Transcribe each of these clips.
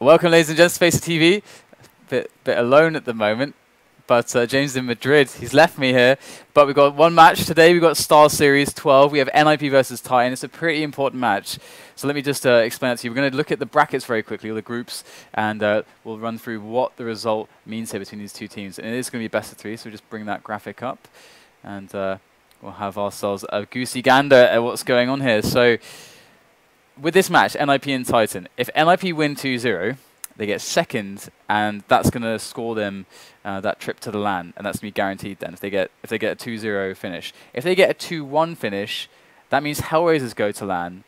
Welcome, ladies and gents, FACEIT TV. Bit, bit alone at the moment, but uh, James in Madrid. He's left me here. But we've got one match today. We've got Star Series 12. We have NIP versus Titan. It's a pretty important match. So let me just uh, explain it to you. We're going to look at the brackets very quickly, all the groups, and uh, we'll run through what the result means here between these two teams. And it is going to be best of three, so just bring that graphic up, and uh, we'll have ourselves a goosey gander at what's going on here. So with this match, NIP and Titan, if NIP win 2-0, they get second, and that's going to score them uh, that trip to the LAN, and that's going to be guaranteed then if they get if they get a 2-0 finish. If they get a 2-1 finish, that means Hellraisers go to LAN,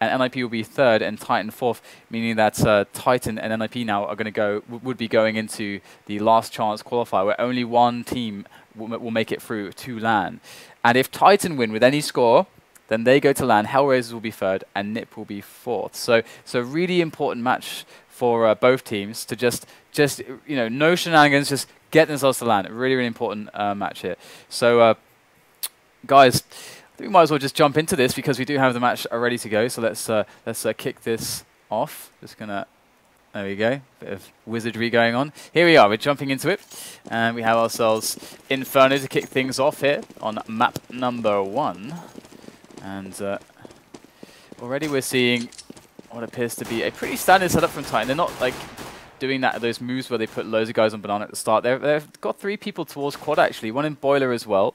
and NIP will be third and Titan fourth, meaning that uh, Titan and NIP now are going to go would be going into the last chance qualifier, where only one team will make it through to LAN. And if Titan win with any score, then they go to LAN. Hellraisers will be third, and NIP will be fourth. So, so really important match for uh, both teams to just, just you know, no shenanigans, just get themselves to land. Really, really important uh, match here. So, uh, guys, we might as well just jump into this because we do have the match ready to go. So let's uh, let's uh, kick this off. Just gonna. There we go. Bit of wizardry going on. Here we are. We're jumping into it, and we have ourselves Inferno to kick things off here on map number one. And uh, already we're seeing what appears to be a pretty standard setup from Titan. They're not like doing that those moves where they put loads of guys on banana at the start. They're, they've got three people towards quad actually, one in boiler as well.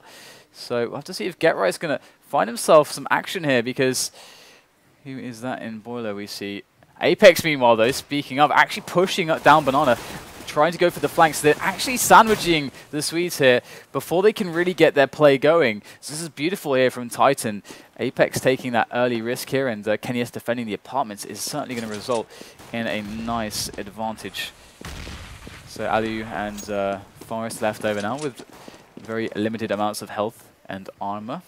So we'll have to see if Get is going to find himself some action here because who is that in boiler we see? Apex meanwhile though, speaking of, actually pushing up down banana trying to go for the flanks. They're actually sandwiching the Swedes here before they can really get their play going. So this is beautiful here from Titan. Apex taking that early risk here, and uh, KennyS defending the apartments is certainly going to result in a nice advantage. So Alu and uh, Forest left over now with very limited amounts of health and armor.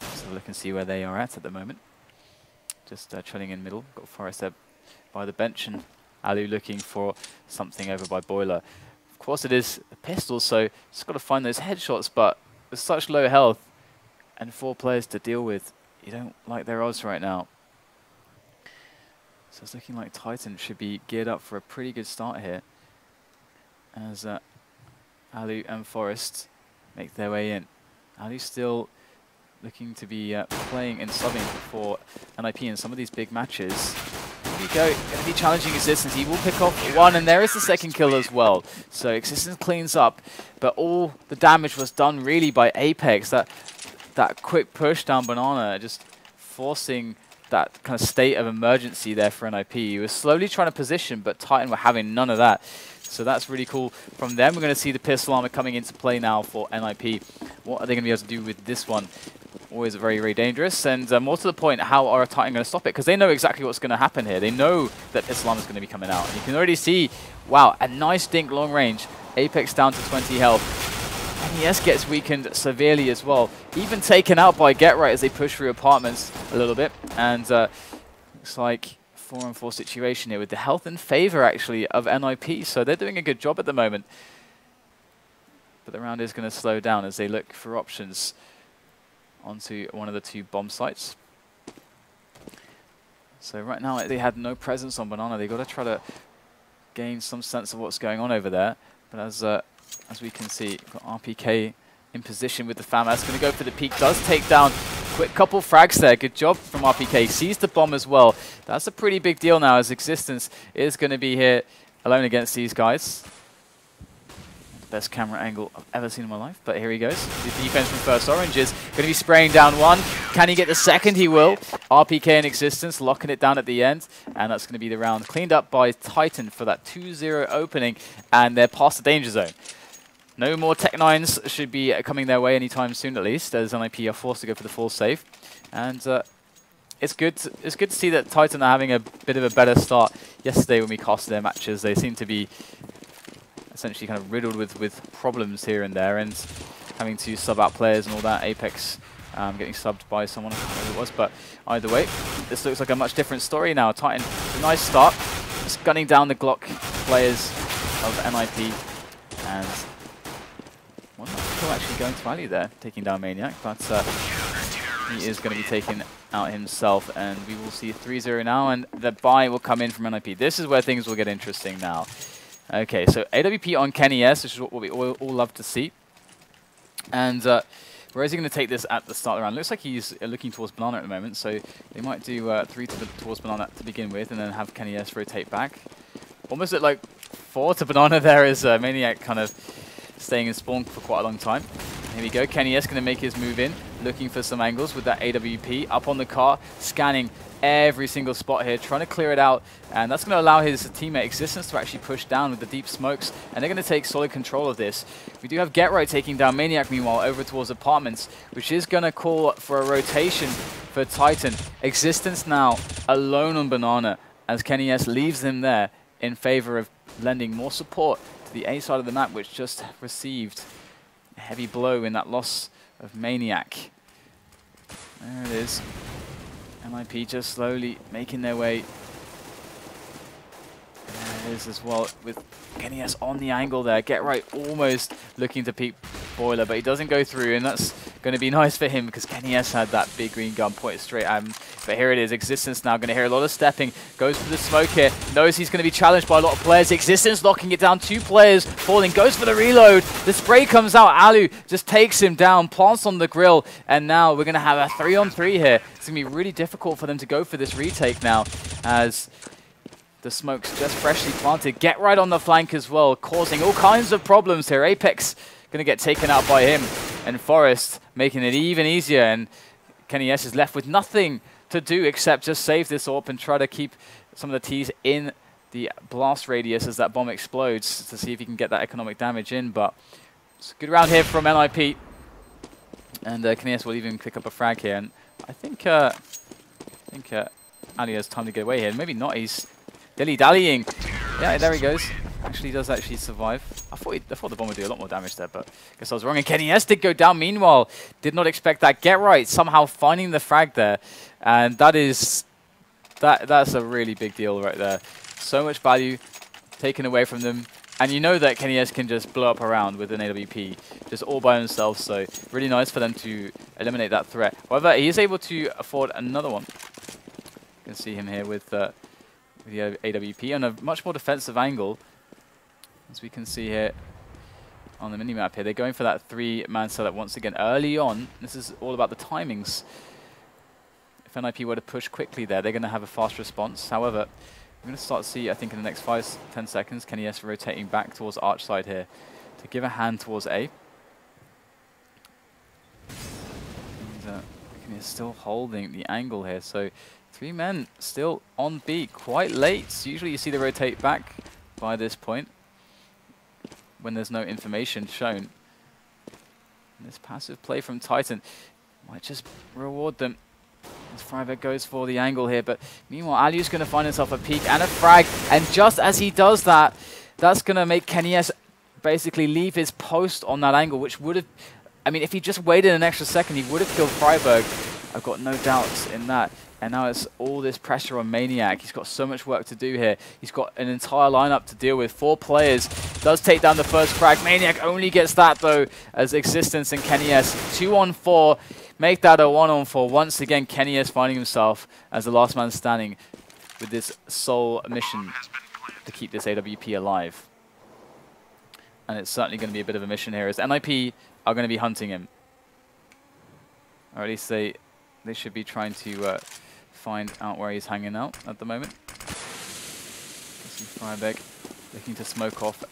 So let's look and see where they are at at the moment. Just uh, chilling in middle. Got Forest there by the bench and Alu looking for something over by Boiler. Of course it is a pistol, so just got to find those headshots, but with such low health and four players to deal with, you don't like their odds right now. So it's looking like Titan should be geared up for a pretty good start here as uh, Alu and Forest make their way in. Alu still looking to be uh, playing and subbing for NIP in some of these big matches we go. Going to be challenging Existence. He will pick off one, and there is the second kill as well. So Existence cleans up, but all the damage was done really by Apex. That that quick push down Banana, just forcing that kind of state of emergency there for NIP. He was slowly trying to position, but Titan were having none of that. So that's really cool from them. We're going to see the pistol armor coming into play now for NIP. What are they going to be able to do with this one? Always very, very dangerous. And uh, more to the point, how are Titan going to stop it? Because they know exactly what's going to happen here. They know that Islam is going to be coming out. And you can already see, wow, a nice dink long range. Apex down to 20 health. NES gets weakened severely as well. Even taken out by Get Right as they push through apartments a little bit. And uh, looks like 4 on 4 situation here with the health in favor, actually, of NIP. So they're doing a good job at the moment. But the round is going to slow down as they look for options onto one of the two bomb sites. So right now they had no presence on Banana. They've got to try to gain some sense of what's going on over there. But as uh, as we can see, got RPK in position with the FAMAS. Going to go for the peek. Does take down. Quick couple frags there. Good job from RPK. Sees the bomb as well. That's a pretty big deal now as Existence is going to be here alone against these guys best camera angle I've ever seen in my life. But here he goes. The defense from First Orange is going to be spraying down one. Can he get the second? He will. RPK in existence, locking it down at the end. And that's going to be the round cleaned up by Titan for that 2-0 opening. And they're past the danger zone. No more Tech-9s should be coming their way anytime soon, at least, as NIP are forced to go for the full save. And uh, it's good. To, it's good to see that Titan are having a bit of a better start. Yesterday, when we cast their matches, they seem to be essentially kind of riddled with, with problems here and there and having to sub out players and all that. Apex um, getting subbed by someone, I don't know who it was. But either way, this looks like a much different story now. Titan, nice start. Just gunning down the Glock players of NIP. And kill actually going to value there, taking down Maniac. But uh, he is going to be taken out himself, and we will see 3-0 now, and the buy will come in from NIP. This is where things will get interesting now. Okay, so AWP on Kenny S, which is what we all, all love to see. And uh, where is he going to take this at the start of the round? Looks like he's uh, looking towards Banana at the moment, so they might do uh, three to the towards Banana to begin with, and then have Kenny S rotate back. Almost at like four to Banana there is uh, Maniac kind of staying in spawn for quite a long time. Here we go, Kenny S going to make his move in, looking for some angles with that AWP, up on the car, scanning every single spot here, trying to clear it out, and that's going to allow his teammate Existence to actually push down with the deep smokes, and they're going to take solid control of this. We do have Get Right taking down Maniac, meanwhile, over towards Apartments, which is going to call for a rotation for Titan. Existence now alone on Banana, as Kenny S leaves them there in favor of lending more support to the A side of the map, which just received heavy blow in that loss of Maniac. There it is. NIP just slowly making their way. Is as well with us on the angle there. Get right almost looking to peek Boiler, but he doesn't go through, and that's going to be nice for him because Kenny S had that big green gun pointed straight at him. But here it is, Existence now going to hear a lot of stepping, goes for the smoke here, knows he's going to be challenged by a lot of players. Existence locking it down, two players falling, goes for the reload. The spray comes out, Alu just takes him down, plants on the grill, and now we're going to have a three on three here. It's going to be really difficult for them to go for this retake now as the smoke's just freshly planted. Get right on the flank as well, causing all kinds of problems here. Apex going to get taken out by him. And Forest making it even easier. And Kenny S is left with nothing to do except just save this AWP and try to keep some of the T's in the blast radius as that bomb explodes to see if he can get that economic damage in. But it's a good round here from NIP. And uh, S will even pick up a frag here. And I think uh, I think uh, Ali has time to get away here. Maybe not. He's dilly-dallying. Yeah, there he goes actually does actually survive. I thought, he, I thought the bomb would do a lot more damage there, but I guess I was wrong. And Kenny S did go down meanwhile. Did not expect that. Get right, somehow finding the frag there. And that is, that that's a really big deal right there. So much value taken away from them. And you know that Kenny S can just blow up around with an AWP, just all by himself, so really nice for them to eliminate that threat. However, he is able to afford another one. You can see him here with, uh, with the AWP on a much more defensive angle. As we can see here on the mini-map here, they're going for that three-man setup once again early on. This is all about the timings. If NIP were to push quickly there, they're going to have a fast response. However, we're going to start to see, I think, in the next five, ten seconds, Kenny S rotating back towards Arch side here to give a hand towards A. And, uh, Kenny is still holding the angle here, so three men still on B quite late. Usually you see the rotate back by this point when there's no information shown. And this passive play from Titan might just reward them as friberg goes for the angle here. But meanwhile, Alu's going to find himself a peek and a frag. And just as he does that, that's going to make Kenny S basically leave his post on that angle, which would have... I mean, if he just waited an extra second, he would have killed friberg. I've got no doubts in that. And now it's all this pressure on Maniac. He's got so much work to do here. He's got an entire lineup to deal with. Four players. Does take down the first frag. Maniac only gets that, though, as Existence and Kenny S. Two on four. Make that a one on four. Once again, Kenny S finding himself as the last man standing with this sole mission to keep this AWP alive. And it's certainly going to be a bit of a mission here, as NIP are going to be hunting him. Or at least they, they should be trying to... Uh, find out where he's hanging out at the moment. See friberg looking to smoke off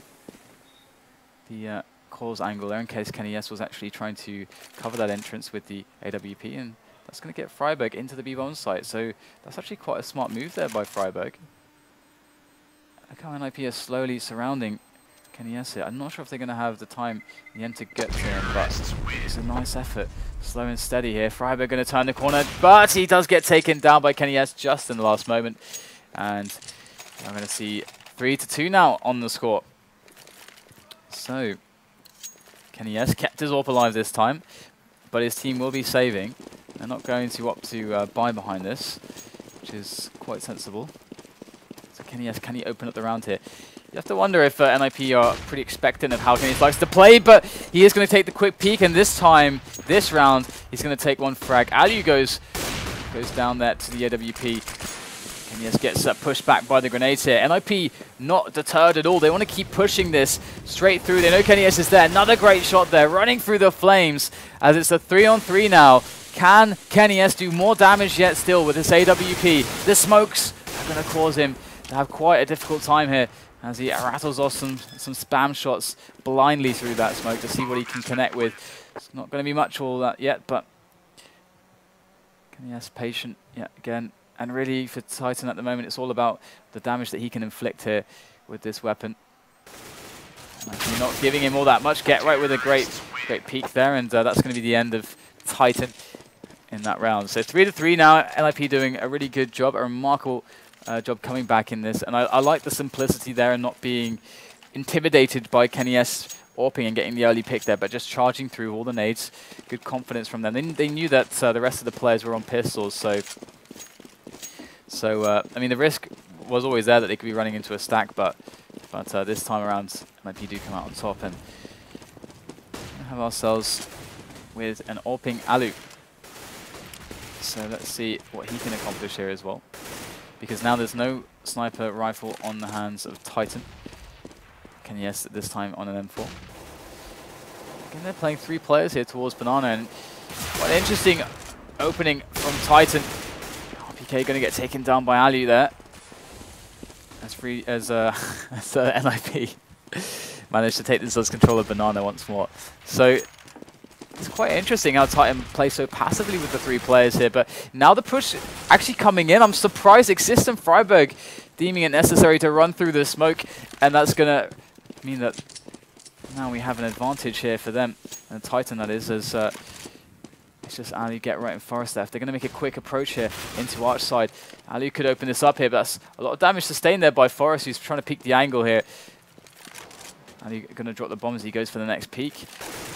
the uh, cause angle there in case Kenny S was actually trying to cover that entrance with the AWP and that's going to get friberg into the B-bomb site. So that's actually quite a smart move there by friberg. How NIP is slowly surrounding Here. I'm not sure if they're going to have the time end to get to him, but it's a nice effort. Slow and steady here. friberg going to turn the corner, but he does get taken down by Kenny S just in the last moment. And I'm going to see 3 to 2 now on the score. So, Kenny S kept his AWP alive this time, but his team will be saving. They're not going to opt to uh, buy behind this, which is quite sensible. So Kenny S, can he open up the round here? You have to wonder if uh, NIP are pretty expectant of how Kenny likes to play, but he is going to take the quick peek, and this time, this round, He's going to take one frag. Alu goes goes down there to the AWP. And yes, gets uh, pushed back by the grenades here. NIP not deterred at all. They want to keep pushing this straight through. They know kennyS is there. Another great shot there, running through the flames as it's a three-on-three 3 now. Can kennyS do more damage yet still with this AWP? The smokes are going to cause him to have quite a difficult time here as he rattles off some, some spam shots blindly through that smoke to see what he can connect with. It's not going to be much all that yet, but kennyS patient yet again and really, for Titan at the moment, it's all about the damage that he can inflict here with this weapon. And not giving him all that much. Get right with a great, great peek there, and uh, that's going to be the end of Titan in that round. So three to three now. NIP doing a really good job, a remarkable uh, job coming back in this, and I, I, like the simplicity there and not being intimidated by kennyS AWPing and getting the early pick there, but just charging through all the nades. Good confidence from them. They, they knew that uh, the rest of the players were on pistols, so so, uh, I mean, the risk was always there that they could be running into a stack, but but uh, this time around, NIP do come out on top and have ourselves with an AWPing Alu. So let's see what he can accomplish here as well. Because now there's no sniper rifle on the hands of Titan. kennyS at this time on an M4. Again, they're playing three players here towards Banana, and what an interesting opening from Titan. Okay, going to get taken down by Alu there. As free as uh, as uh, NIP managed to take themselves control of Banana once more. So it's quite interesting how Titan plays so passively with the three players here. But now the push actually coming in. I'm surprised Xizt and friberg deeming it necessary to run through the smoke, and that's going to mean that now we have an advantage here for them. And Titan, that is, as uh, it's just Ali get right in Forest left. They're going to make a quick approach here into Arch side. Ali could open this up here, but that's a lot of damage sustained there by Forest, who's trying to peek the angle here. Ali going to drop the bombs. He goes for the next peek.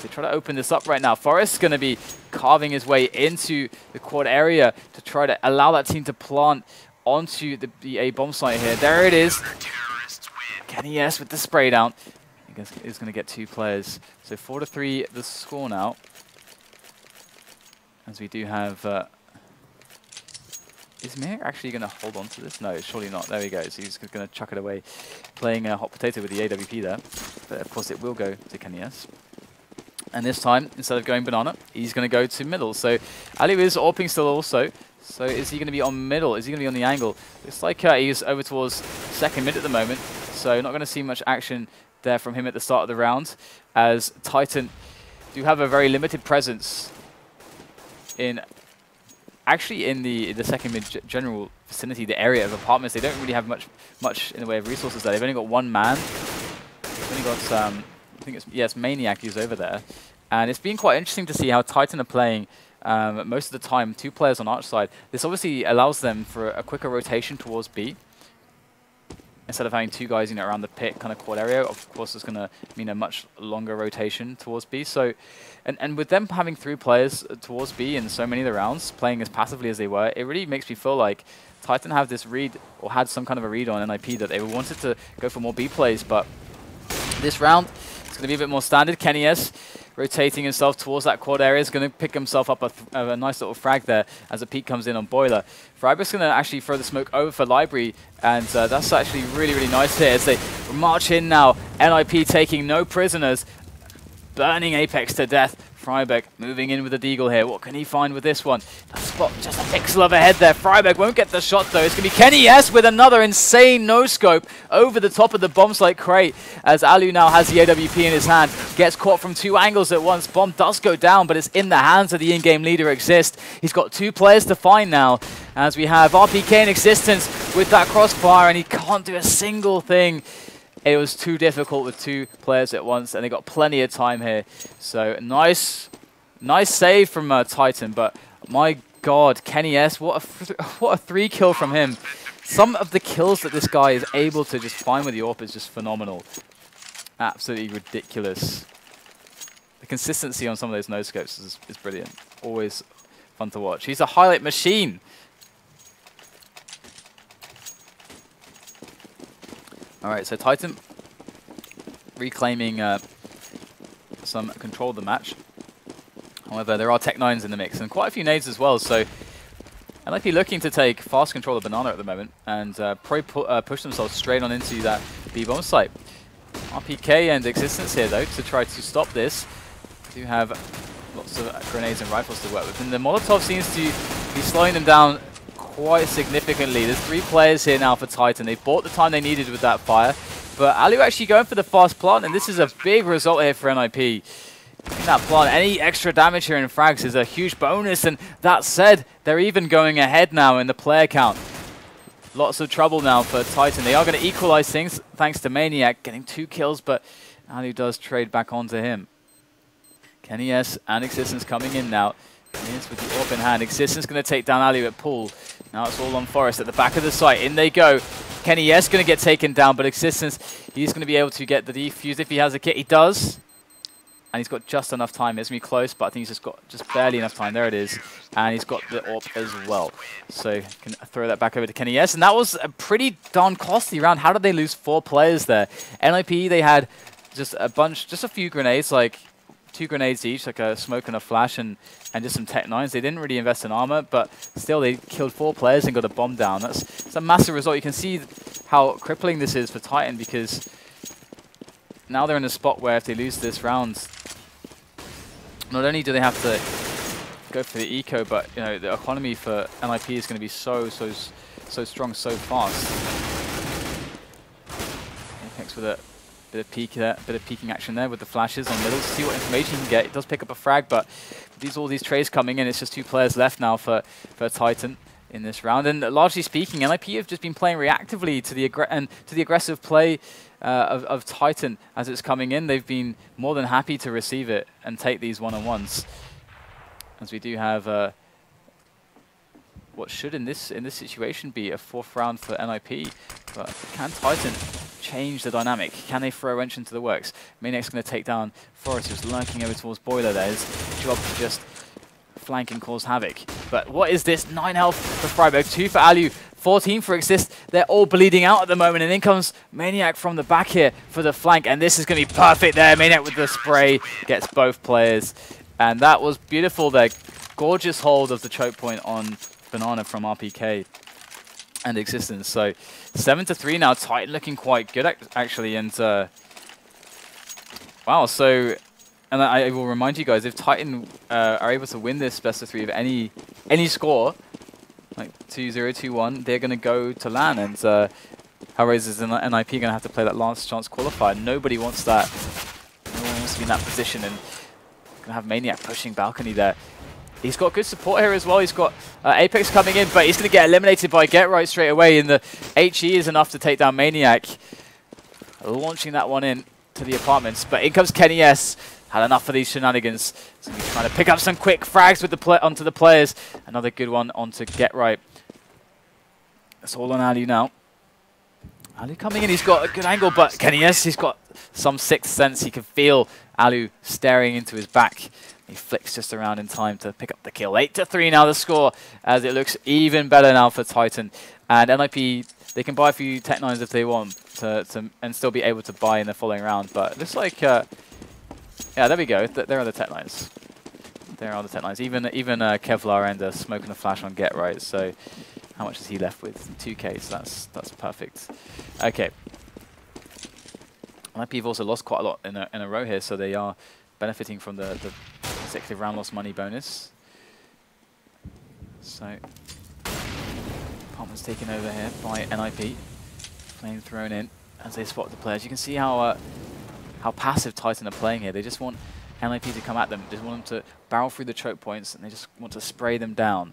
They try to open this up right now. Forest's going to be carving his way into the quad area to try to allow that team to plant onto the, the A bomb site here. There it is. kennyS with the spray down. I guess he's going to get two players. So 4 to 3 the score now. As we do have... Uh, is Mir actually going to hold on to this? No, surely not. There he goes. He's going to chuck it away, playing a hot potato with the AWP there. But of course it will go to kennyS. And this time, instead of going banana, he's going to go to middle. So Ali is AWPing still also. So is he going to be on middle? Is he going to be on the angle? Looks like uh, he's over towards second mid at the moment. So not going to see much action there from him at the start of the round. As Titan do have a very limited presence in actually in the the second mid general vicinity, the area of apartments, they don't really have much much in the way of resources there. They've only got one man. They've only got um, I think it's yes, Maniac who's over there, and it's been quite interesting to see how Titan are playing. Um, most of the time, two players on Arch side. This obviously allows them for a quicker rotation towards B instead of having two guys you know, around the pit kind of quad area, of course it's going to mean a much longer rotation towards B. So, and, and with them having three players uh, towards B in so many of the rounds, playing as passively as they were, it really makes me feel like Titan have this read, or had some kind of a read on NIP that they wanted to go for more B plays, but this round, it's going to be a bit more standard. kennyS rotating himself towards that quad area. is going to pick himself up a, a, nice little frag there as a peek comes in on Boiler. friberg's going to actually throw the smoke over for Library, and uh, that's actually really, really nice here as they march in now. NIP taking no prisoners, burning Apex to death. Friberg moving in with the Deagle here. What can he find with this one? That spot just a pixel of a head there. friberg won't get the shot though. It's going to be kennyS with another insane no-scope over the top of the bomb site crate as Alu now has the AWP in his hand. Gets caught from two angles at once. Bomb does go down, but it's in the hands of the in-game leader Xizt. He's got two players to find now as we have RPK in existence with that crossfire and he can't do a single thing it was too difficult with two players at once, and they got plenty of time here. So nice, nice save from uh, Titan, but my God, kennyS, what a what a three kill from him. Some of the kills that this guy is able to just find with the AWP is just phenomenal. Absolutely ridiculous. The consistency on some of those no scopes is, is brilliant. Always fun to watch. He's a highlight machine. Alright, so Titan reclaiming uh, some control of the match. However, there are Tech 9s in the mix and quite a few nades as well, so NIP looking to take fast control of Banana at the moment and uh, probably pu uh, push themselves straight on into that B-bomb site. RPK and Existence here though to try to stop this. Do have lots of grenades and rifles to work with. And the Molotov seems to be slowing them down quite significantly. There's three players here now for Titan. They bought the time they needed with that fire. But Alu actually going for the fast plant, and this is a big result here for NIP. In that plant, any extra damage here in frags is a huge bonus, and that said, they're even going ahead now in the player count. Lots of trouble now for Titan. They are going to equalize things thanks to Maniac getting two kills, but Alu does trade back onto him. Kenny S and Existence coming in now. Here's with the AWP in hand. Existence going to take down Alu at pool. Now it's all on Forest at the back of the site. In they go. Kenny S going to get taken down, but Existence, he's going to be able to get the defuse if he has a kit. He does. And he's got just enough time. It's going to be close, but I think he's just got just barely enough time. There it is. And he's got the AWP as well. So can throw that back over to Kenny S. And that was a pretty darn costly round. How did they lose four players there? NIP, they had just a bunch, just a few grenades, like two grenades each, like a smoke and a flash, and, and just some Tech 9s. They didn't really invest in armor, but still they killed four players and got a bomb down. That's, that's a massive result. You can see how crippling this is for Titan because now they're in a spot where if they lose this round, not only do they have to go for the eco, but you know the economy for NIP is going to be so so so strong so fast. Apex with a Bit of peek there, bit of peeking action there with the flashes on middle to see what information he can get. It does pick up a frag, but these all these trays coming in. It's just two players left now for, for Titan in this round. And largely speaking, NIP have just been playing reactively to the and to the aggressive play uh, of, of Titan as it's coming in. They've been more than happy to receive it and take these one-on-ones. As we do have uh, what should in this in this situation be a fourth round for NIP, but can Titan change the dynamic? Can they throw a wrench into the works? Maniac's going to take down Forrest, who's lurking over towards Boiler there. His job to just flank and cause havoc. But what is this? 9 health for Friberg, 2 for Alu, 14 for Xizt. They're all bleeding out at the moment, and in comes Maniac from the back here for the flank, and this is going to be perfect there. Maniac with the spray gets both players, and that was beautiful there. Gorgeous hold of the choke point on Banana from RPK and Existence. So 7 to 3 now. Titan looking quite good actually. And uh, wow, so and I, I, will remind you guys if Titan uh, are able to win this best of three of any any score, like 2-0, 2-1, they're going to go to LAN. And uh, Hellraisers and NIP going to have to play that last chance qualifier. Nobody wants that. No one wants to be in that position. And going to have Maniac pushing balcony there. He's got good support here as well. He's got uh, Apex coming in, but he's going to get eliminated by Get Right straight away. And the HE is enough to take down Maniac. Launching that one in to the apartments. But in comes Kenny S. Had enough of these shenanigans. So he's trying to pick up some quick frags with the onto the players. Another good one onto Get Right. That's all on Ali now. Alu coming in, he's got a good angle, but Kenny S, he's got some sixth sense. He can feel Alu staring into his back. He flicks just around in time to pick up the kill. 8 to 3 now the score, as it looks even better now for Titan. And NIP, they can buy a few Tech 9s if they want to, to and still be able to buy in the following round. But it looks like, uh, yeah, there we go. Th there are the Tech 9s. There are the Tech 9s. Even, even uh, Kevlar and uh, and a Flash on Get Right. So how much is he left with? 2k, so that's, that's perfect. Okay. NIP have also lost quite a lot in a, in a row here, so they are benefiting from the, the consecutive round loss money bonus. So, Palmer's taken over here by NIP. Flame thrown in as they spot the players. You can see how uh, how passive Titan are playing here. They just want NIP to come at them. They just want them to barrel through the choke points and they just want to spray them down.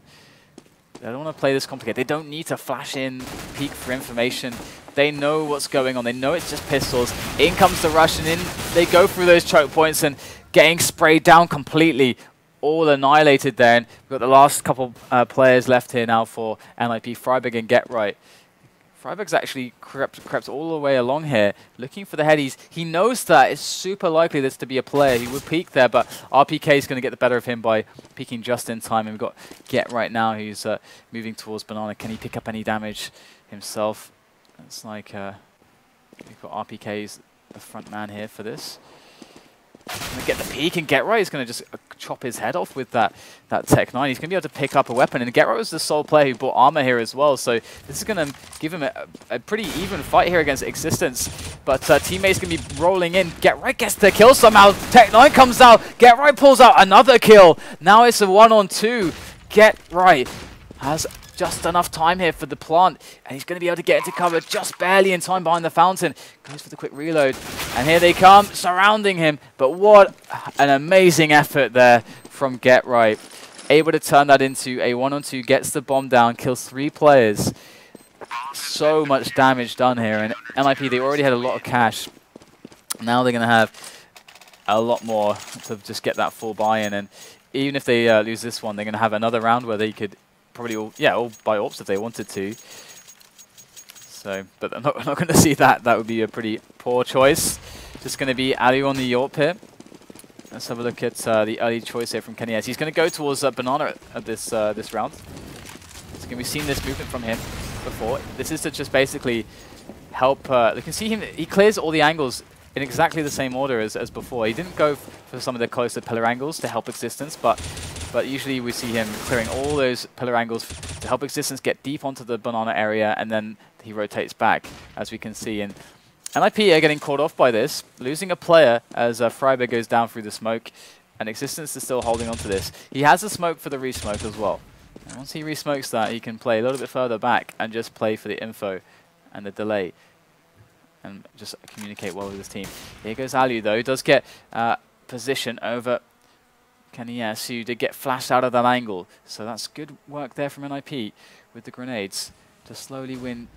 They don't want to play this complicated. They don't need to flash in, peek for information. They know what's going on. They know it's just pistols. In comes the rush, and in they go through those choke points and getting sprayed down completely. All annihilated then. We've got the last couple uh, players left here now for NIP, Friberg and Get Right. Friberg's actually crept, crept all the way along here, looking for the headies. He knows that it's super likely this to be a player. He would peek there, but RPK is going to get the better of him by peeking just in time. And we've got Get right now, who's uh, moving towards Banana. Can he pick up any damage himself? It's like uh, we've got RPK's the front man here for this. Gonna get the peek and get right. He's gonna just uh, chop his head off with that, that Tech 9. He's going to be able to pick up a weapon. And Getright was the sole player who bought armor here as well. So this is going to give him a, a, pretty even fight here against Existence. But uh, teammates going to be rolling in. Getright gets the kill somehow. Tech 9 comes out. Getright pulls out another kill. Now it's a one on two. Get Right has just enough time here for the plant, and he's going to be able to get into cover just barely in time behind the fountain. Goes for the quick reload, and here they come, surrounding him. But what an amazing effort there from Get Right. Able to turn that into a one-on-two, gets the bomb down, kills three players. So much damage done here, and NIP, they already had a lot of cash. Now they're going to have a lot more to just get that full buy-in, and even if they uh, lose this one, they're going to have another round where they could probably all, yeah, all buy AWPs if they wanted to. So, but I'm not, not going to see that. That would be a pretty poor choice. Just going to be Ali on the AWP here. Let's have a look at uh, the early choice here from kennyS. He's going to go towards uh, Banana at, this uh, this round. So we've seen this movement from him before. This is to just basically help. Uh, you can see him. He clears all the angles in exactly the same order as, as before. He didn't go for some of the closer pillar angles to help Existence, but but usually we see him clearing all those pillar angles to help Existence get deep onto the banana area, and then he rotates back, as we can see. And NIP are getting caught off by this, losing a player as uh, friberg goes down through the smoke, and Existence is still holding on to this. He has a smoke for the resmoke as well. And once he resmokes that, he can play a little bit further back and just play for the info and the delay and just communicate well with his team. Here goes Alu though, does get uh, position over kennyS, who did get flashed out of that angle. So that's good work there from NIP with the grenades to slowly win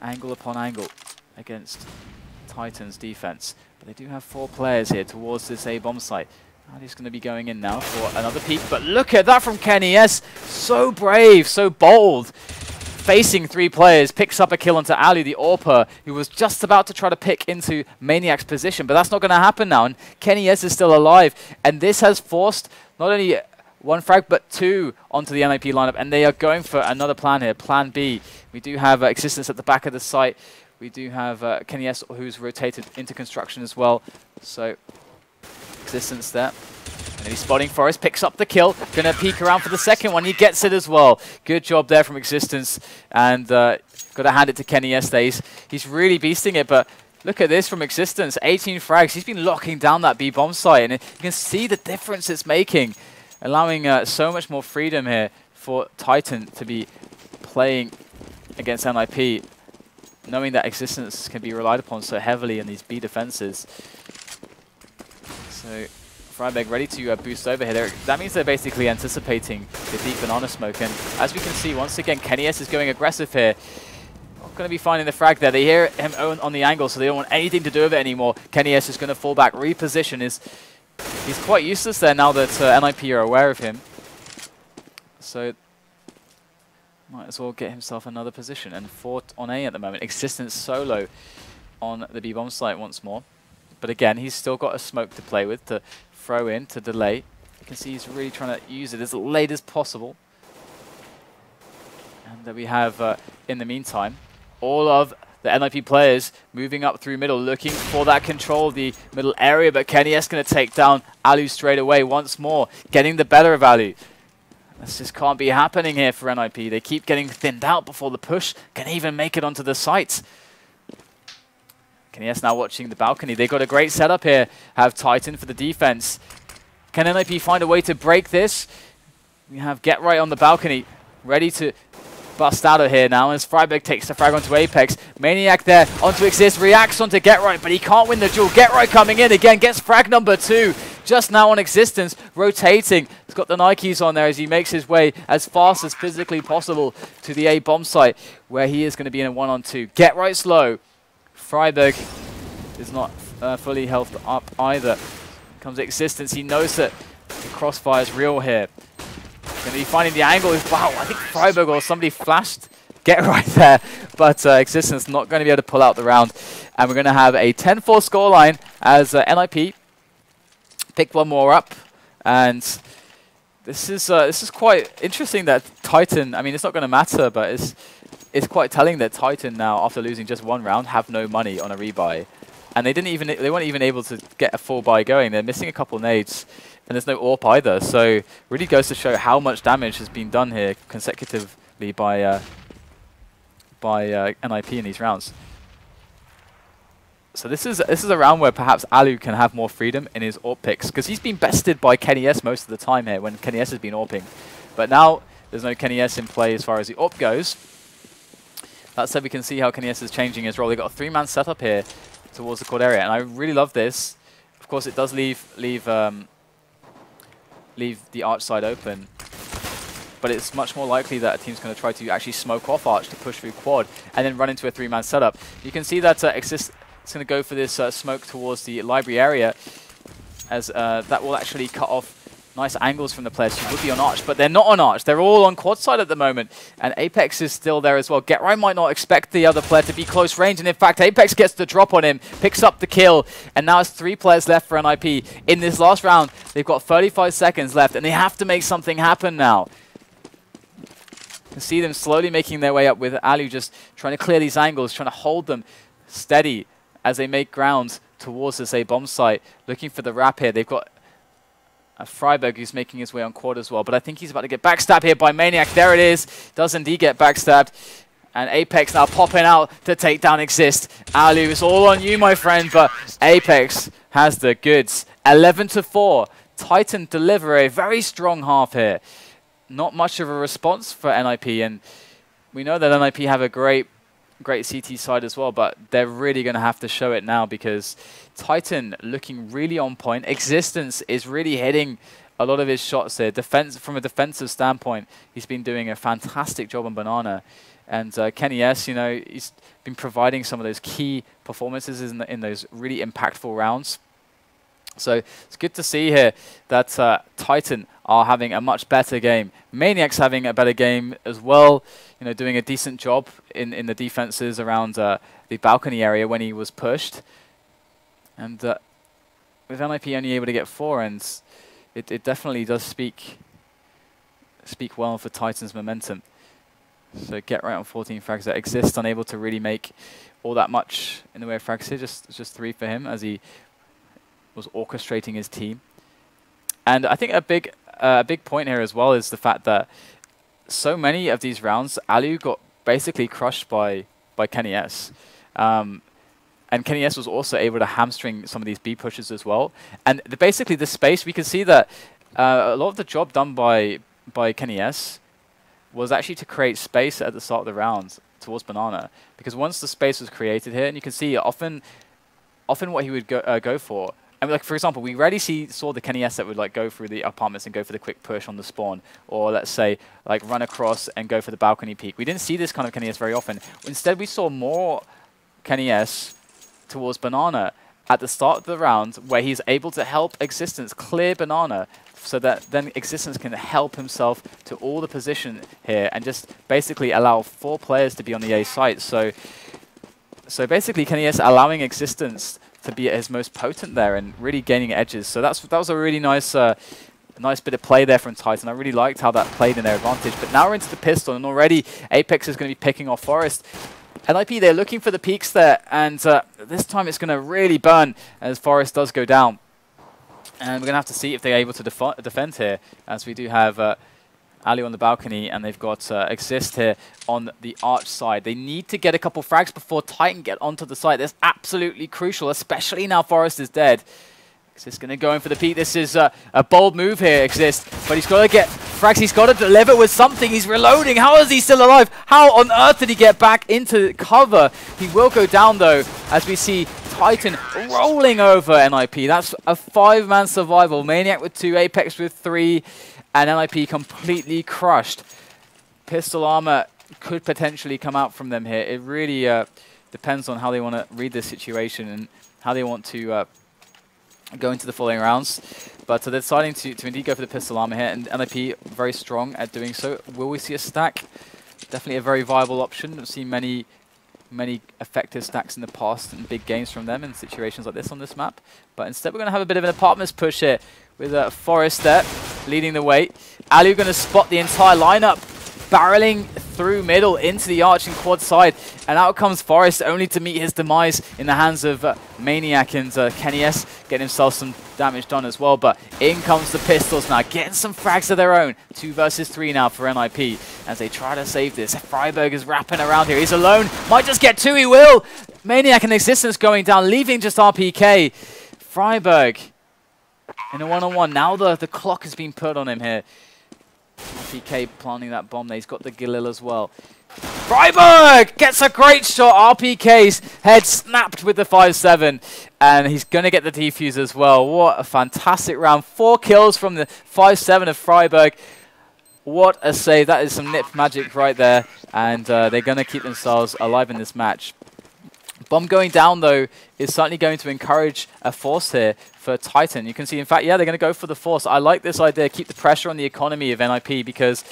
angle upon angle against Titan's defense. But they do have four players here towards this A bomb site. And he's going to be going in now for another peek, but look at that from kennyS. So brave, so bold facing three players, picks up a kill onto Ali, the AWPer, who was just about to try to pick into Maniac's position, but that's not going to happen now, and Kenny S is still alive, and this has forced not only one frag, but two onto the NIP lineup, and they are going for another plan here, plan B. We do have uh, Existence at the back of the site. We do have uh, S who's rotated into construction as well, so Existence there. And he's spotting Forest, picks up the kill. Gonna peek around for the second one. He gets it as well. Good job there from Existence. And uh, got to hand it to kennyS. He's, he's really beasting it, but look at this from Existence. 18 frags. He's been locking down that B bomb site, and you can see the difference it's making, allowing uh, so much more freedom here for Titan to be playing against NIP, knowing that Existence can be relied upon so heavily in these B defenses. So friberg ready to uh, boost over here. They're, that means they're basically anticipating the deep banana smoke. And as we can see, once again, kennyS is going aggressive here. Not going to be finding the frag there. They hear him on the angle, so they don't want anything to do with it anymore. kennyS is going to fall back. Reposition is... He's quite useless there now that uh, NIP are aware of him. So might as well get himself another position. And fought on A at the moment. Existence solo on the B-bomb site once more. But again, he's still got a smoke to play with to throw in to delay. You can see he's really trying to use it as late as possible. And then we have, uh, in the meantime, all of the NIP players moving up through middle, looking for that control of the middle area, but kennyS going to take down Alu straight away once more, getting the better of Alu. This just can't be happening here for NIP. They keep getting thinned out before the push can even make it onto the site. kennyS now watching the balcony. They've got a great setup here. Have Titan for the defense. Can NIP find a way to break this? We have Get Right on the balcony, ready to bust out of here now as friberg takes the frag onto Apex. Maniac there onto Xizt, reacts onto Get Right, but he can't win the duel. Get Right coming in again, gets frag number two. Just now on Existence, rotating. He's got the Nikes on there as he makes his way as fast as physically possible to the A bomb site, where he is going to be in a one-on-two. Get Right slow. Friberg is not uh, fully healthed up either. Comes Existence, he knows that the crossfire is real here. Going to be finding the angle. Wow, I think friberg or somebody flashed get right there. But uh, Existence not going to be able to pull out the round. And we're going to have a 10-4 scoreline as uh, NIP pick one more up. And this is uh, this is quite interesting that Titan, I mean, it's not going to matter, but it's, it's quite telling that Titan now, after losing just one round, have no money on a rebuy and they didn't even they weren't even able to get a full buy going. They're missing a couple nades, And there's no AWP either, so really goes to show how much damage has been done here consecutively by uh, by uh, NIP in these rounds. So this is this is a round where perhaps Alu can have more freedom in his AWP picks, because he's been bested by Kenny S most of the time here when Kenny S has been AWPing. But now there's no Kenny S in play as far as the AWP goes. That said, we can see how Kenny is changing his role. They've got a three-man setup here towards the quad area, and I really love this. Of course, it does leave leave um, leave the arch side open, but it's much more likely that a team's going to try to actually smoke off arch to push through quad and then run into a three-man setup. You can see that uh, going to go for this uh, smoke towards the library area, as uh, that will actually cut off Nice angles from the players who would be on Arch, but they're not on Arch. They're all on quad side at the moment, and Apex is still there as well. GeT_RiGhT might not expect the other player to be close range, and in fact, Apex gets the drop on him, picks up the kill, and now it's three players left for NIP. In this last round, they've got 35 seconds left, and they have to make something happen now. You can see them slowly making their way up with Alu just trying to clear these angles, trying to hold them steady as they make ground towards this A bomb site, looking for the wrap here. They've got uh, friberg who's making his way on quad as well. But I think he's about to get backstabbed here by Maniac. There it is. Does indeed get backstabbed. And Apex now popping out to take down Xizt. Alu, it's all on you, my friend, but Apex has the goods. 11 to 4. Titan deliver a very strong half here. Not much of a response for NIP, and we know that NIP have a great great CT side as well, but they're really going to have to show it now because Titan looking really on point. Existence is really hitting a lot of his shots there. Defense From a defensive standpoint, he's been doing a fantastic job on Banana. And uh, Kenny S, you know, he's been providing some of those key performances in, the, in those really impactful rounds. So it's good to see here that uh, Titan are having a much better game. Maniac's having a better game as well, you know, doing a decent job in, in the defenses around uh, the balcony area when he was pushed. And uh, with NIP only able to get four ends, it, it definitely does speak speak well for Titan's momentum. So GeT_RiGhT on 14 frags that Xizt, unable to really make all that much in the way of frags here, just, just three for him as he was orchestrating his team. And I think a big uh, a big point here as well is the fact that so many of these rounds, Alu got basically crushed by by Kenny S. Um, and Kenny S was also able to hamstring some of these B pushes as well. And the, basically, the space we can see that uh, a lot of the job done by by Kenny S was actually to create space at the start of the round towards Banana. Because once the space was created here, and you can see often often what he would go, uh, go for Mean, like for example, we rarely see saw the Kenny S that would like go through the apartments and go for the quick push on the spawn, or let's say like run across and go for the balcony peek. We didn't see this kind of Kenny S very often. Instead, we saw more Kenny S towards Banana at the start of the round, where he's able to help Existence clear Banana, so that then Existence can help himself to all the position here and just basically allow four players to be on the A site. So, so basically, Kenny S allowing Existence to be at his most potent there and really gaining edges. So that's that was a really nice uh, nice bit of play there from Titan. I really liked how that played in their advantage. But now we're into the pistol, and already Apex is going to be picking off Forest. NIP, they're looking for the peeks there, and uh, this time it's going to really burn as Forest does go down. And we're going to have to see if they're able to def defend here, as we do have... Uh, Ali on the balcony, and they've got uh, Xizt here on the arch side. They need to get a couple frags before Titan get onto the site. That's absolutely crucial, especially now Forest is dead. Xizt going to go in for the peek. This is uh, a bold move here, Xizt, but he's got to get frags. He's got to deliver with something. He's reloading. How is he still alive? How on earth did he get back into cover? He will go down, though, as we see Titan rolling over NIP. That's a five-man survival. Maniac with two, Apex with three and NIP completely crushed. Pistol armor could potentially come out from them here. It really uh, depends on how they want to read this situation and how they want to uh, go into the following rounds. But uh, they're deciding to, to indeed go for the pistol armor here, and NIP very strong at doing so. Will we see a stack? Definitely a very viable option. We've seen many many effective stacks in the past and big games from them in situations like this on this map. But instead we're going to have a bit of an apartments push here with uh, Forrest there leading the way. Alu going to spot the entire lineup, barreling through middle into the arch and quad side. And out comes Forest only to meet his demise in the hands of uh, Maniac and uh, Kenny S getting himself some damage done as well. But in comes the Pistols now, getting some frags of their own. Two versus three now for NIP as they try to save this. friberg is wrapping around here. He's alone. Might just get two. He will. Maniac and Existence going down, leaving just RPK. friberg in a one-on-one. -on -one. Now the, the clock has been put on him here. RPK planting that bomb there. He's got the Galil as well. friberg gets a great shot. RPK's head snapped with the 5-7. And he's going to get the defuse as well. What a fantastic round. Four kills from the 5-7 of friberg. What a save. That is some nip magic right there. And uh, they're going to keep themselves alive in this match. Bomb going down, though, is certainly going to encourage a force here for Titan. You can see, in fact, yeah, they're going to go for the force. I like this idea, keep the pressure on the economy of NIP, because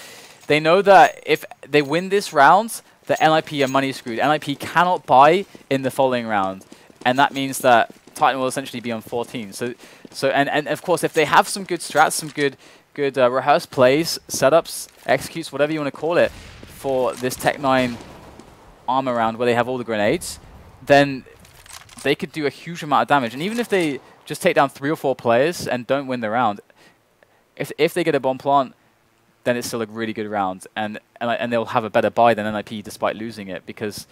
they know that if they win this round, the NIP are money screwed. NIP cannot buy in the following round, and that means that Titan will essentially be on 14. So, so and, and of course, if they have some good strats, some good good uh, rehearsed plays, setups, executes, whatever you want to call it, for this Tech 9 armor round where they have all the grenades, then they could do a huge amount of damage. And even if they just take down three or four players and don't win the round, if if they get a bomb plant, then it's still a really good round, and and, and they'll have a better buy than NIP despite losing it because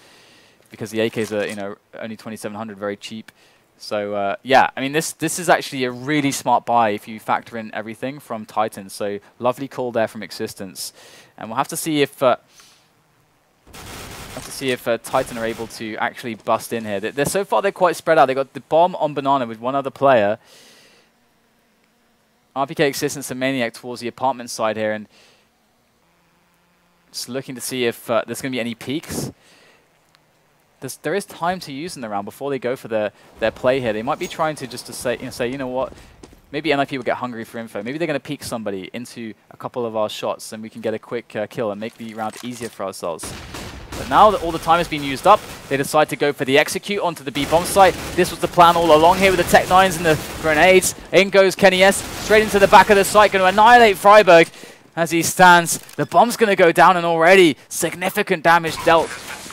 because the AKs are you know only 2700, very cheap. So uh, yeah, I mean this this is actually a really smart buy if you factor in everything from Titan. So lovely call there from Existence, and we'll have to see if. Uh, to see if uh, Titan are able to actually bust in here. They're, they're, so far they're quite spread out. They've got the bomb on Banana with one other player. RPK Existence and some Maniac towards the apartment side here, and just looking to see if uh, there's going to be any peeks. There's, there is time to use in the round before they go for their, their play here. They might be trying to just to say, you know, say, you know what, maybe NIP will get hungry for info. Maybe they're going to peek somebody into a couple of our shots and we can get a quick uh, kill and make the round easier for ourselves. But now that all the time has been used up, they decide to go for the execute onto the B-bomb site. This was the plan all along here with the Tech 9s and the grenades. In goes Kenny S, straight into the back of the site, going to annihilate friberg as he stands. The bomb's going to go down and already significant damage dealt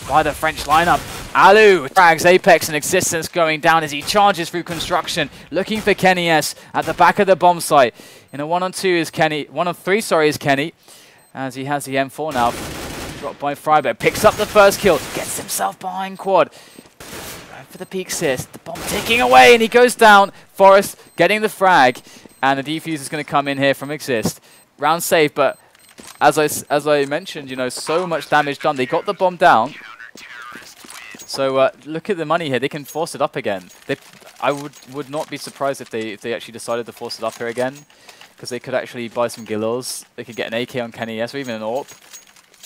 by the French lineup. allu drags Apex and Existence going down as he charges through construction, looking for Kenny S at the back of the bomb site. In a one on two is Kenny, one on three, sorry, is Kenny, as he has the M4 now. Dropped by friberg. Picks up the first kill. Gets himself behind quad. For the peek assist. The bomb ticking away and he goes down. Forest getting the frag. And the defuse is going to come in here from Exist. Round safe, but as I, as I mentioned, you know, so much damage done. They got the bomb down. So uh, look at the money here. They can force it up again. They, I would would not be surprised if they if they actually decided to force it up here again, because they could actually buy some Galils. They could get an AK on Kenny S or even an AWP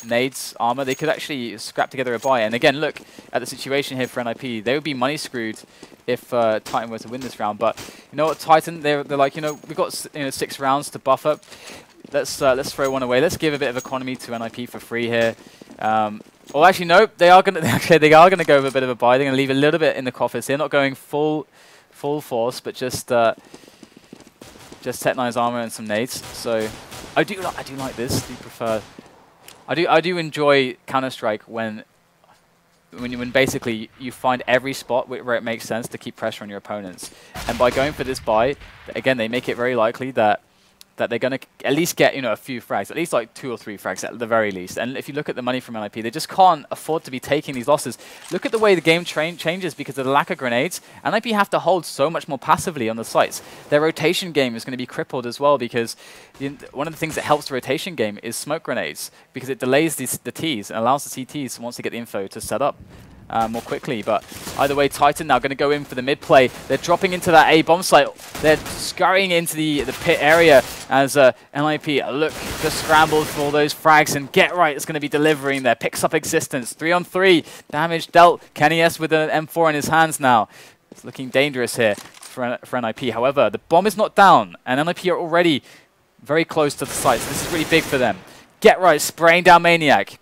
nades, armor, they could actually scrap together a buy. And again, look at the situation here for NIP. They would be money screwed if uh, Titan were to win this round. But you know what, Titan, they're, they're like, you know, we've got you know six rounds to buff up. Let's uh, let's throw one away. Let's give a bit of economy to NIP for free here. Um, well, actually, no. They are gonna actually they are gonna go with a bit of a buy. They're gonna leave a little bit in the coffers. They're not going full full force, but just uh, just Tech 9's armor and some nades. So I do I do like this. Do prefer I do I do enjoy Counter Strike when when when basically you find every spot where it makes sense to keep pressure on your opponents, and by going for this buy, again they make it very likely that that they're going to at least get you know a few frags, at least like two or three frags at the very least. And if you look at the money from NIP, they just can't afford to be taking these losses. Look at the way the game train changes because of the lack of grenades. NIP have to hold so much more passively on the sites. Their rotation game is going to be crippled as well because the, one of the things that helps the rotation game is smoke grenades because it delays these, the Ts and allows the CTs once they get the info to set up uh, more quickly. But either way, Titan now going to go in for the mid play. They're dropping into that A bomb site. They're scurrying into the, the pit area as uh, NIP look to scramble for those frags. And Get Right is going to be delivering there. Picks up Existence. Three on three. Damage dealt. Kenny S with an M4 in his hands now. It's looking dangerous here for, for NIP. However, the bomb is not down. And NIP are already very close to the site. So this is really big for them. Get Right spraying down Maniac.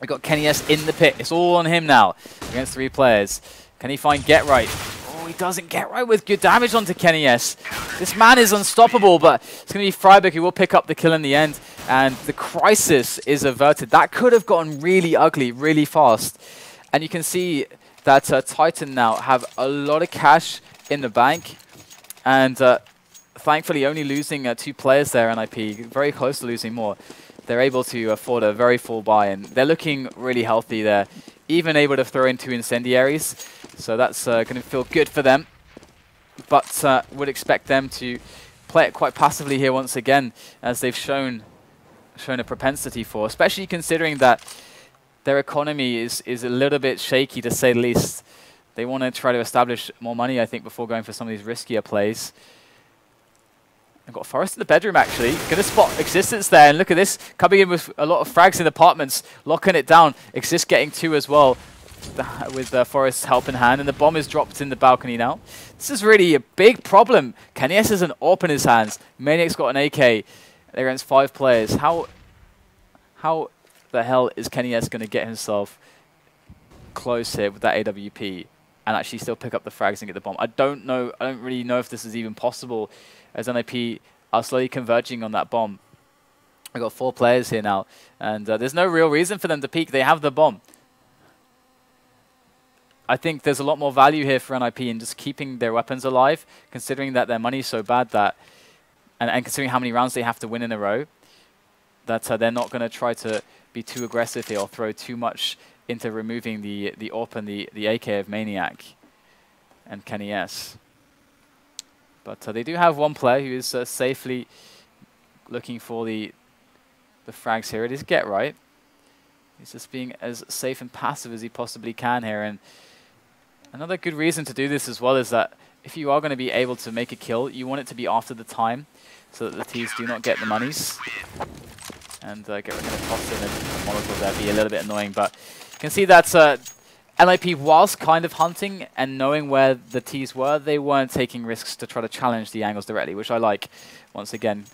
We've got Kenny S in the pit. It's all on him now against three players. Can he find Get Right? Oh, he doesn't get right with good damage onto Kenny S. This man is unstoppable, but it's going to be friberg who will pick up the kill in the end. And the crisis is averted. That could have gotten really ugly really fast. And you can see that uh, Titan now have a lot of cash in the bank. And uh, thankfully only losing uh, two players there, NIP, very close to losing more. They're able to afford a very full buy, and they're looking really healthy there. Even able to throw in two incendiaries, so that's uh, going to feel good for them. But uh, would expect them to play it quite passively here once again, as they've shown shown a propensity for, especially considering that their economy is, is a little bit shaky, to say the least. They want to try to establish more money, I think, before going for some of these riskier plays. I've got Forest in the bedroom, actually. Going to spot Existence there, and look at this. Coming in with a lot of frags in the apartments, locking it down. Exist getting two as well, with uh, Forest's help in hand, and the bomb is dropped in the balcony now. This is really a big problem. kennyS has an AWP in his hands. Maniac's got an AK. They're against five players. How, how the hell is kennyS going to get himself close here with that AWP and actually still pick up the frags and get the bomb? I don't know. I don't really know if this is even possible as NIP are slowly converging on that bomb. I've got four players here now, and uh, there's no real reason for them to peek. They have the bomb. I think there's a lot more value here for NIP in just keeping their weapons alive, considering that their money is so bad that, and, and considering how many rounds they have to win in a row, that uh, they're not going to try to be too aggressive here or throw too much into removing the the AWP and the, the AK of Maniac and kennyS. But uh, they do have one player who is uh, safely looking for the the frags here. It is Get Right. He's just being as safe and passive as he possibly can here. And another good reason to do this as well is that if you are going to be able to make a kill, you want it to be after the time so that the teams do not get the monies. And uh, Get Right going to toss in a Molotov there, be a little bit annoying. But you can see that's uh, NIP was kind of hunting and knowing where the Ts were, they weren't taking risks to try to challenge the angles directly, which I like once again.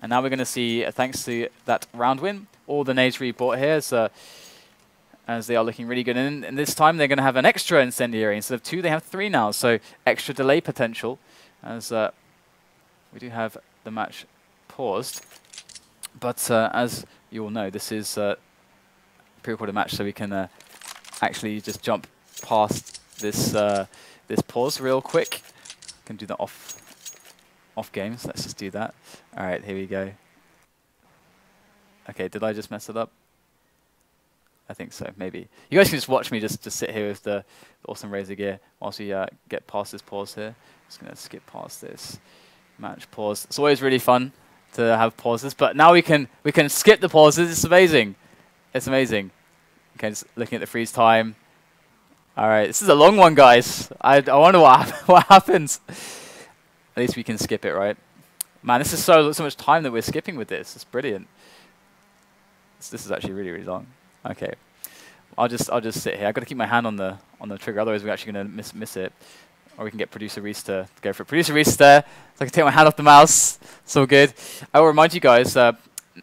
And now we're going to see, uh, thanks to that round win, all the nades rebought here, so, as they are looking really good. And, and this time they're going to have an extra incendiary. Instead of two, they have three now, so extra delay potential, as uh, we do have the match paused. But uh, as you all know, this is uh, pre-recorded match, so we can uh, actually just jump past this uh, this pause real quick. Can do the off off games. Let's just do that. All right, here we go. Okay, did I just mess it up? I think so, maybe. You guys can just watch me just, just sit here with the, the awesome Razer gear whilst we uh, get past this pause here. Just to skip past this match pause. It's always really fun to have pauses, but now we can we can skip the pauses. It's amazing. It's amazing. Okay, just looking at the freeze time. All right, this is a long one, guys. I, I wonder what, what happens. At least we can skip it, right? Man, this is so so much time that we're skipping with this. It's brilliant. This, this is actually really really long. Okay, I'll just I'll just sit here. I've got to keep my hand on the on the trigger, otherwise we're actually going to miss miss it. Or we can get producer Reese to, to go for it. Producer Reese there, so I can take my hand off the mouse. It's all good. I will remind you guys uh,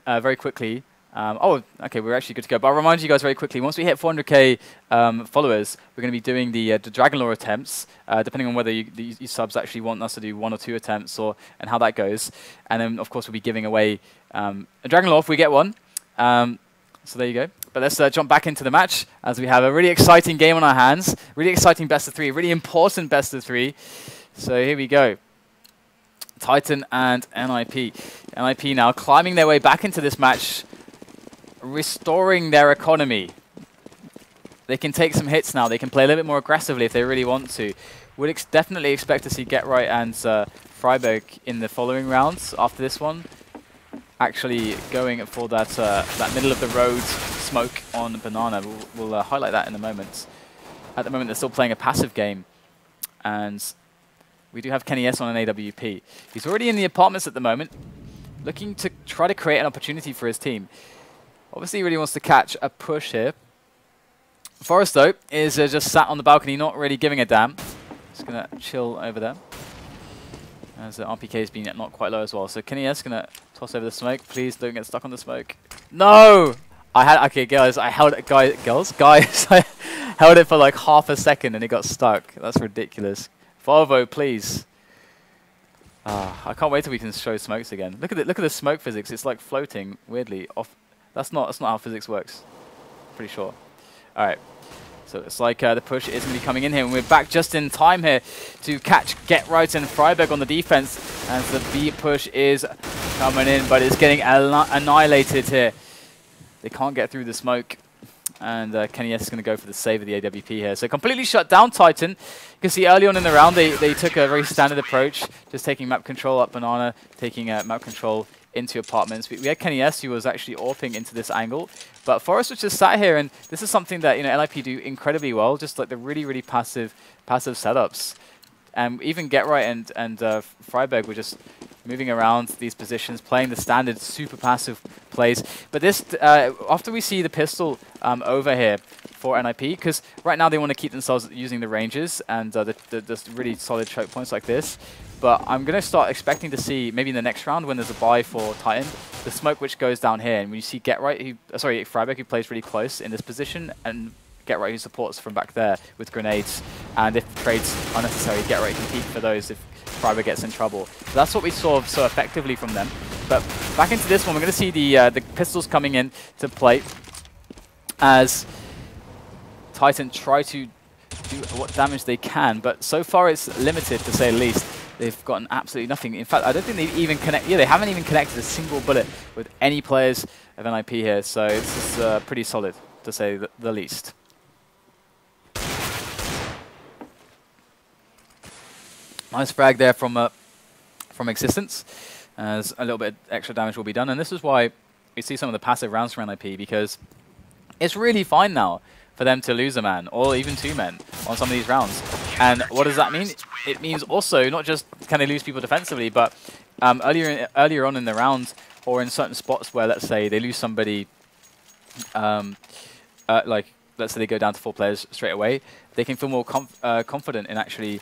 uh, very quickly um, oh, okay, we're actually good to go. But I'll remind you guys very quickly, once we hit 400k um, followers, we're going to be doing the, uh, the Dragon Lore attempts, uh, depending on whether you, the, subs actually want us to do one or two attempts or and how that goes. And then, of course, we'll be giving away um, a Dragon Lore if we get one. Um, so there you go. But let's uh, jump back into the match as we have a really exciting game on our hands. Really exciting best of three, really important best of three. So here we go. Titan and NIP. NIP now climbing their way back into this match restoring their economy. They can take some hits now. They can play a little bit more aggressively if they really want to. Would ex definitely expect to see Get Right and uh, friberg in the following rounds after this one. Actually going for that uh, that middle of the road smoke on Banana. We'll, we'll uh, highlight that in a moment. At the moment, they're still playing a passive game. And we do have Kenny S on an AWP. He's already in the apartments at the moment, looking to try to create an opportunity for his team. Obviously, he really wants to catch a push here. Forest, though, is uh, just sat on the balcony, not really giving a damn. Just going to chill over there. As the RPK has been not quite low as well. So kennyS going to toss over the smoke. Please don't get stuck on the smoke. No! I had, okay, guys, I held it, guys, girls, guys, I held it for like half a second and it got stuck. That's ridiculous. Volvo, please. Uh, I can't wait till we can show smokes again. Look at it. Look at the smoke physics. It's like floating weirdly off. That's not. That's not how physics works. Pretty sure. All right. So it's like uh, the push is going to be coming in here, and we're back just in time here to catch Get Right and friberg on the defense. As the B push is coming in, but it's getting annihilated here. They can't get through the smoke. And uh, S is going to go for the save of the AWP here. So completely shut down Titan. You can see early on in the round, they, they took a very standard approach, just taking map control up Banana, taking uh, map control into apartments. We, we had S who was actually AWPing into this angle, but Forest was just sat here, and this is something that you know NIP do incredibly well, just like the really, really passive passive setups. And even Get Right and, and uh, friberg were just moving around these positions, playing the standard super passive plays. But this, uh, after we see the pistol um, over here for NIP, because right now they want to keep themselves using the ranges and uh, the, the, the, really solid choke points like this. But I'm going to start expecting to see, maybe in the next round when there's a buy for Titan, the smoke which goes down here. And when you see Get Right, who, uh, sorry, friberg, who plays really close in this position, and Get Right who supports from back there with grenades. And if trades are necessary, Get Right can peek for those if friberg gets in trouble. So that's what we saw so effectively from them. But back into this one, we're going to see the uh, the pistols coming in to play as Titan try to do what damage they can, but so far it's limited to say the least. They've gotten absolutely nothing. In fact, I don't think they've even connect. Yeah, they haven't even connected a single bullet with any players of NIP here. So this is uh, pretty solid, to say the, the least. Nice frag there from uh, from Existence, as a little bit extra damage will be done. And this is why we see some of the passive rounds from NIP, because it's really fine now for them to lose a man, or even two men, on some of these rounds. And what does that mean? It means also not just can they lose people defensively, but um, earlier earlier on in the round, or in certain spots where, let's say, they lose somebody, um, uh, like, let's say they go down to four players straight away, they can feel more uh, confident in actually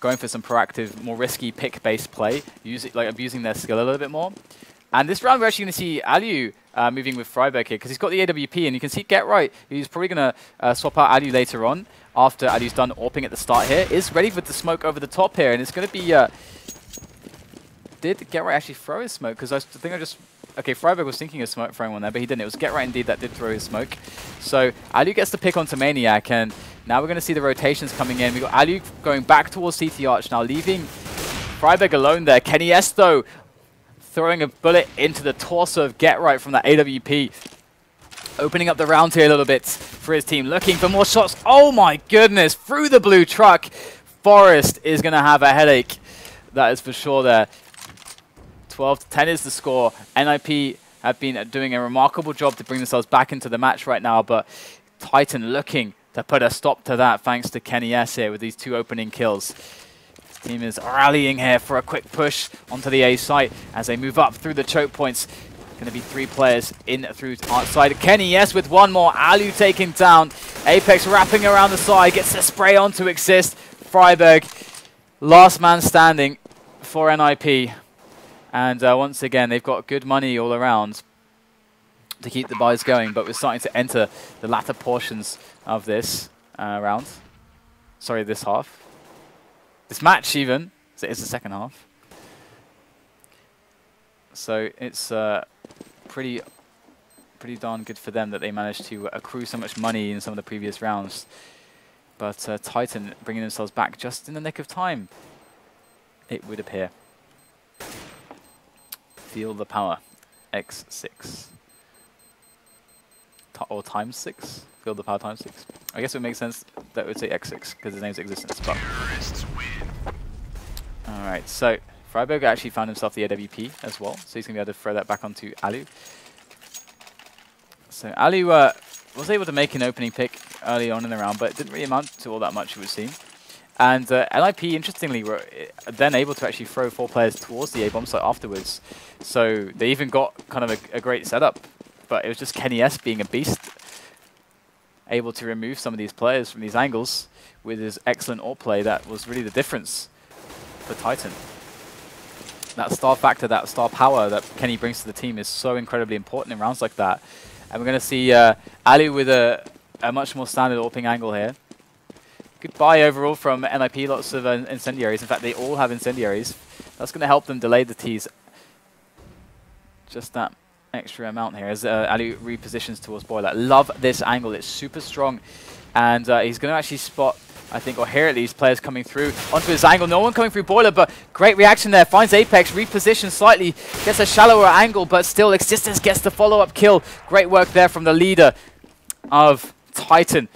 going for some proactive, more risky pick-based play, like abusing their skill a little bit more. And this round, we're actually going to see allu uh, moving with friberg here, because he's got the AWP, and you can see Get Right, he's probably going to uh, swap out allu later on, after allu's done AWPing at the start here, is ready with the smoke over the top here, and it's going to be... Uh, did Get Right actually throw his smoke? Because I think I just... Okay, friberg was thinking of smoke throwing one there, but he didn't. It was Get Right indeed that did throw his smoke. So allu gets the pick onto Maniac, and now we're going to see the rotations coming in. We've got allu going back towards CT Arch now, leaving friberg alone there. kennyS, though, throwing a bullet into the torso of Get Right from that AWP. Opening up the round here a little bit for his team, looking for more shots. Oh my goodness, through the blue truck. Forest is going to have a headache. That is for sure there. 12 to 10 is the score. NIP have been doing a remarkable job to bring themselves back into the match right now, but Titan looking to put a stop to that thanks to Kenny S here with these two opening kills. Team is rallying here for a quick push onto the A site as they move up through the choke points. Going to be three players in through outside. Kenny S, with one more. allu taking down. Apex wrapping around the side. Gets the spray on to exist. friberg, last man standing for NIP. And uh, once again, they've got good money all around to keep the buys going, but we're starting to enter the latter portions of this uh, round. Sorry, this half. This match even. So it's the second half. So it's uh, pretty pretty darn good for them that they managed to accrue so much money in some of the previous rounds. But uh, Titan bringing themselves back just in the nick of time, it would appear. Feel the power. X6 or times 6? Feel the power times 6. I guess it would make sense that would say x6 because his name's existence. But Alright, so friberg actually found himself the AWP as well, so he's going to be able to throw that back onto allu. So allu uh, was able to make an opening pick early on in the round, but it didn't really amount to all that much, it would seem. And uh, NIP, interestingly, were uh, then able to actually throw four players towards the A-bomb site afterwards. So they even got kind of a, a great setup but it was just Kenny S being a beast, able to remove some of these players from these angles with his excellent AWP play. That was really the difference for Titan. That star factor, that star power that Kenny brings to the team is so incredibly important in rounds like that. And we're going to see uh, allu with a, a much more standard AWPing angle here. good buy overall from NIP. Lots of uh, incendiaries. In fact, they all have incendiaries. That's going to help them delay the Ts. Just that extra amount here as uh, allu repositions towards Boiler. Love this angle. It's super strong. And uh, he's going to actually spot I think, or hear at least, players coming through onto his angle. No one coming through Boiler, but great reaction there. Finds Apex, repositions slightly, gets a shallower angle, but still Existence gets the follow-up kill. Great work there from the leader of Titan,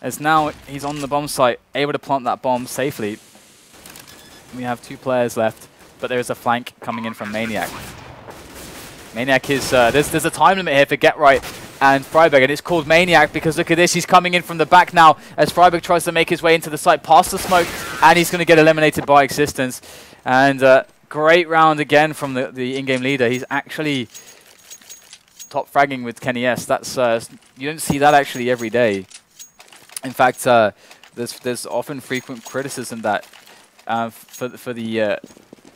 as now he's on the bomb site, able to plant that bomb safely. We have two players left, but there is a flank coming in from Maniac. Maniac is, uh, there's, there's a time limit here for Get Right and friberg, and it's called Maniac because look at this, he's coming in from the back now as friberg tries to make his way into the site past the smoke, and he's going to get eliminated by Existence. And uh, great round again from the, the in-game leader. He's actually top fragging with Kenny S. That's uh, you don't see that actually every day. In fact, uh, there's there's often frequent criticism that uh, for for the uh,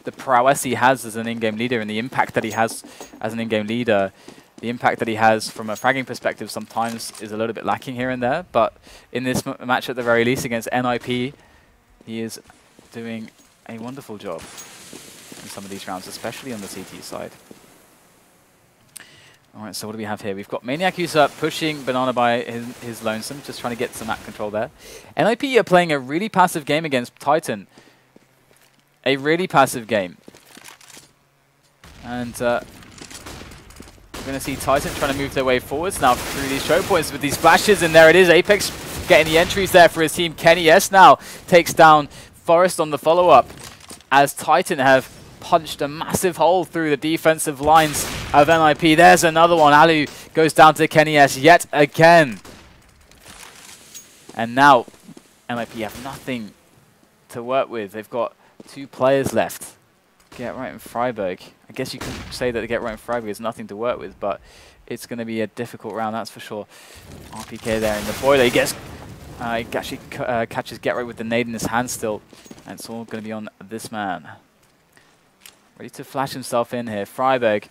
the prowess he has as an in-game leader and the impact that he has as an in-game leader the impact that he has from a fragging perspective sometimes is a little bit lacking here and there, but in this match at the very least against NIP, he is doing a wonderful job in some of these rounds, especially on the CT side. Alright, so what do we have here? We've got Maniac uh, pushing Banana by his, his Lonesome, just trying to get some map control there. NIP are playing a really passive game against Titan. A really passive game. And uh, we're going to see Titan trying to move their way forwards now through these choke points with these flashes, and there it is. Apex getting the entries there for his team. Kenny S now takes down Forest on the follow-up as Titan have punched a massive hole through the defensive lines of NIP. There's another one. allu goes down to Kenny S yet again. And now NIP have nothing to work with. They've got two players left. Get right in friberg. I guess you could say that the Get Right in friberg is nothing to work with, but it's going to be a difficult round, that's for sure. RPK there in the boiler. He gets, uh, he actually uh, catches Get Right with the nade in his hand still, and it's all going to be on this man. Ready to flash himself in here. friberg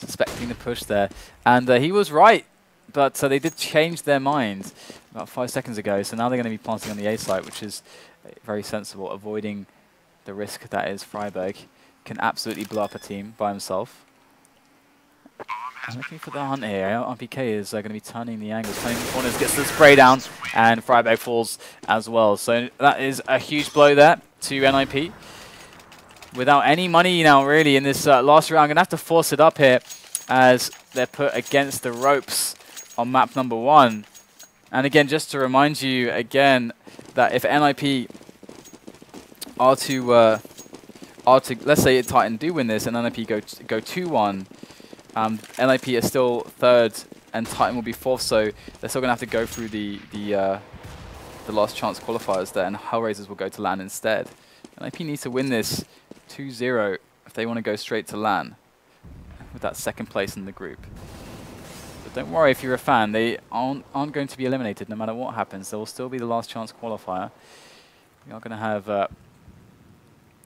suspecting the push there. And uh, he was right, but uh, they did change their mind about five seconds ago, so now they're going to be planting on the A site, which is very sensible, avoiding the risk that is friberg. Can absolutely blow up a team by himself. I'm looking for the hunt here. RPK is uh, going to be turning the angles, turning the corners, gets the spray down, and friberg falls as well. So that is a huge blow there to NIP. Without any money now, really, in this uh, last round. I'm going to have to force it up here as they're put against the ropes on map number one. And again, just to remind you again that if NIP are to uh, are to let's say Titan do win this and NIP go go two one, um, NIP is still third and Titan will be fourth, so they're still gonna have to go through the the uh, the last chance qualifiers there, and Hellraisers will go to LAN instead. NIP needs to win this 2-0 if they want to go straight to LAN with that second place in the group. But don't worry if you're a fan, they aren't, aren't going to be eliminated no matter what happens. There will still be the last chance qualifier. We are going to have uh,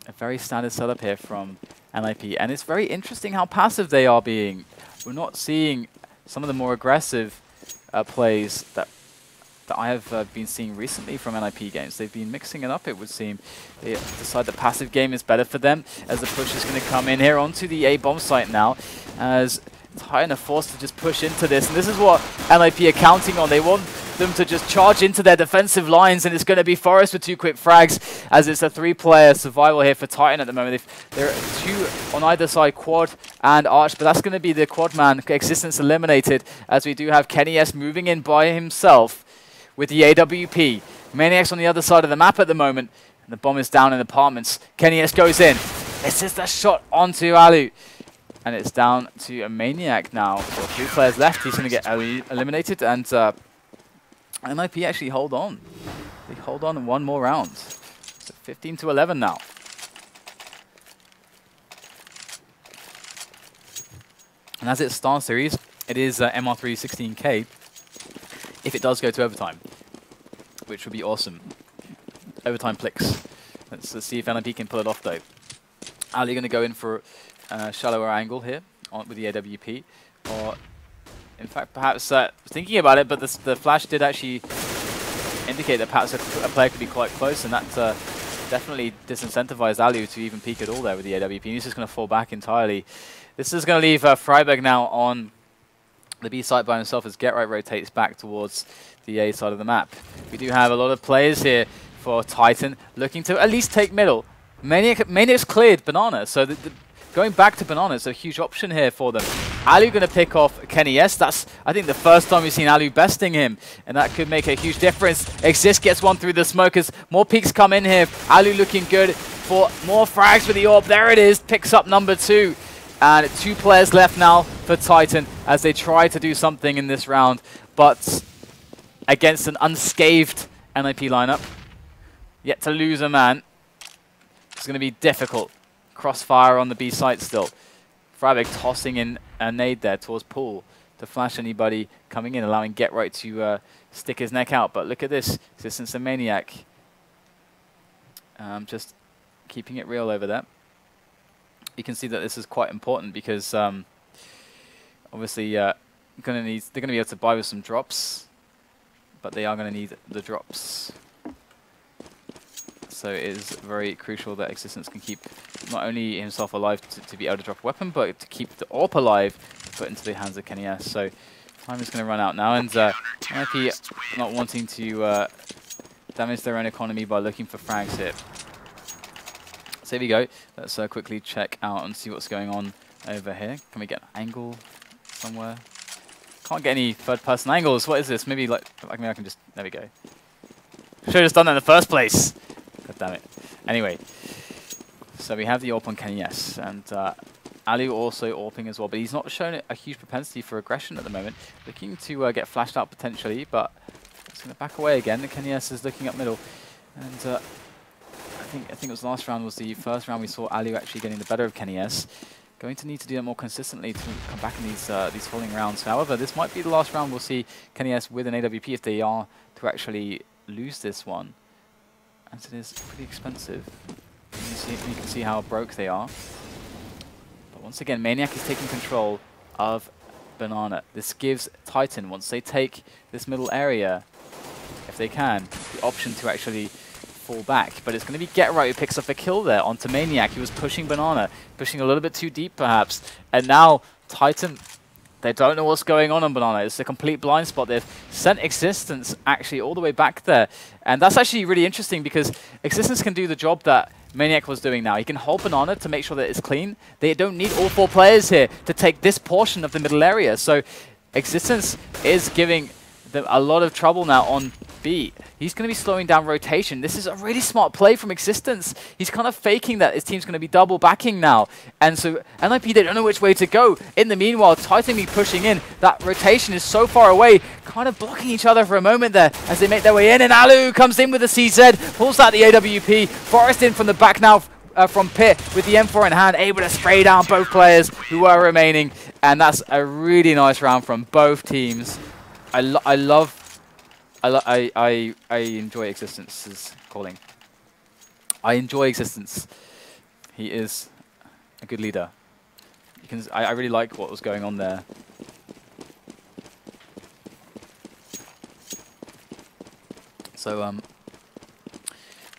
a very standard setup here from NIP. And it's very interesting how passive they are being. We're not seeing some of the more aggressive uh, plays that that I have uh, been seeing recently from NIP games. They've been mixing it up, it would seem. They decide the passive game is better for them as the push is going to come in here onto the A bomb site now as Titan are forced to just push into this. And this is what NIP are counting on. They want them to just charge into their defensive lines, and it's going to be Forest with two quick frags, as it's a three-player survival here for Titan at the moment. If there are two on either side, Quad and Arch, but that's going to be the Quad man existence eliminated, as we do have Kenny S moving in by himself with the AWP. Maniacs on the other side of the map at the moment, and the bomb is down in the apartments. Kenny S goes in. It's just a shot onto allu. And it's down to a Maniac now. With three players left, he's going to get eliminated, and uh, NIP actually hold on. They hold on one more round. So 15 to 11 now. And as it's Star Series, it is uh, MR3 16K if it does go to overtime, which would be awesome. Overtime Plix. Let's uh, see if NIP can pull it off though. allu going to go in for a shallower angle here on, with the AWP, or in fact, perhaps uh, thinking about it, but the, the flash did actually indicate that perhaps a, a player could be quite close, and that uh, definitely disincentivized allu to even peek at all there with the AWP. And He's just going to fall back entirely. This is going to leave uh, friberg now on the B side by himself as Get Right rotates back towards the A side of the map. We do have a lot of players here for Titan looking to at least take middle. Maniac, Maniac's cleared Banana, so the, the, going back to Banana is a huge option here for them. allu going to pick off Kenny S. That's, I think, the first time we've seen allu besting him, and that could make a huge difference. Xizt gets one through the smokers. More peeks come in here. allu looking good for more frags with the AWP. There it is. Picks up number two. And two players left now for Titan as they try to do something in this round. But against an unscathed NIP lineup, yet to lose a man, it's going to be difficult. Crossfire on the B site still. friberg tossing in a nade there towards Paul to flash anybody coming in, allowing Get Right to uh, stick his neck out. But look at this, Existence the Maniac. Um, just keeping it real over there. You can see that this is quite important because um, obviously uh, gonna need they're going to be able to buy with some drops, but they are going to need the drops. So it is very crucial that Existence can keep not only himself alive to, to be able to drop a weapon, but to keep the AWP alive put into the hands of Kenny S. So time is going to run out now, and uh, NIP not wanting to uh, damage their own economy by looking for frags here. So here we go. Let's uh, quickly check out and see what's going on over here. Can we get an angle somewhere? Can't get any third-person angles. What is this? Maybe like maybe I can just. There we go. Should have just done that in the first place. Damn it. Anyway, so we have the AWP on kennyS, and uh, allu also AWPing as well, but he's not shown a huge propensity for aggression at the moment. Looking to uh, get flashed out potentially, but it's going to back away again. The kennyS is looking up middle, and uh, I think I think it was last round was the first round we saw allu actually getting the better of kennyS. Going to need to do that more consistently to come back in these uh, these following rounds. However, this might be the last round we'll see kennyS with an AWP if they are to actually lose this one as it is pretty expensive. You can, see, you can see how broke they are. But once again, Maniac is taking control of Banana. This gives Titan, once they take this middle area, if they can, the option to actually fall back. But it's going to be Get Right who picks up a kill there onto Maniac. He was pushing Banana, pushing a little bit too deep perhaps. And now Titan they don't know what's going on on Banana. It's a complete blind spot. They've sent Existence actually all the way back there. And that's actually really interesting because Existence can do the job that Maniac was doing now. He can hold Banana to make sure that it's clean. They don't need all four players here to take this portion of the middle area. So Existence is giving them a lot of trouble now on B. He's going to be slowing down rotation. This is a really smart play from Existence. He's kind of faking that his team's going to be double backing now. And so NIP, they don't know which way to go. In the meanwhile, Titan be pushing in. That rotation is so far away, kind of blocking each other for a moment there as they make their way in. And allu comes in with the CZ, pulls out the AWP. Forest in from the back now uh, from Pit with the M4 in hand, able to spray down both players who are remaining. And that's a really nice round from both teams. I, lo I love I, I, I, I enjoy Existence's calling. I enjoy Existence. He is a good leader. You can, I, I really like what was going on there. So, um,